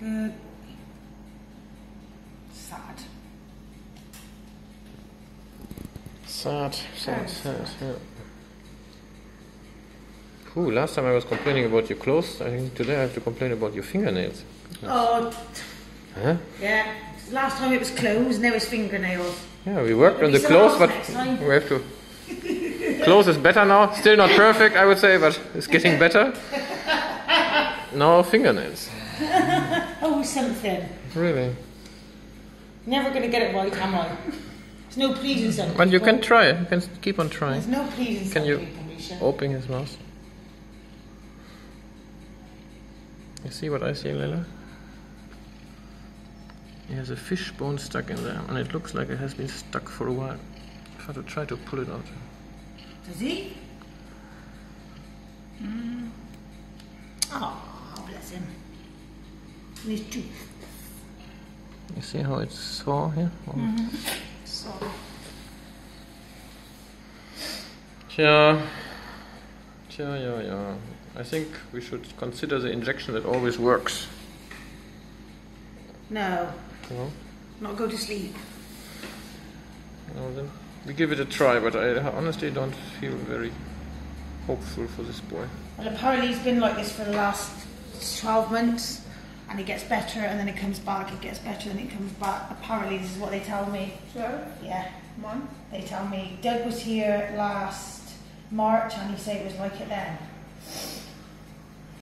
Good. Sad. Sad, sad, sad, sad. yeah. Ooh, last time I was complaining about your clothes. I think today I have to complain about your fingernails. Oh, Huh? yeah. Last time it was clothes, now it's fingernails. Yeah, we worked on the clothes, but we have to. clothes is better now. Still not perfect, I would say, but it's getting better. Now fingernails. Oh, something. Really. Never gonna get it right, am I? There's no pleasing some But you people. can try. You can keep on trying. There's no pleasing Can some you- people, Misha. Open his mouth. You see what I see, Layla? He has a fish bone stuck in there, and it looks like it has been stuck for a while. I have to try to pull it out. Does he? Mm. Oh, bless him. His tooth. You see how it's sore here? Oh. So, Tja. Tja, yeah, yeah. I think we should consider the injection that always works. no, No? not go to sleep. No, then we give it a try, but I honestly don't feel very hopeful for this boy. Well, apparently he's been like this for the last 12 months, and it gets better, and then it comes back, it gets better, and it comes back. Apparently, this is what they tell me. So, Yeah, one. they tell me. Doug was here last March, and he said it was like it then.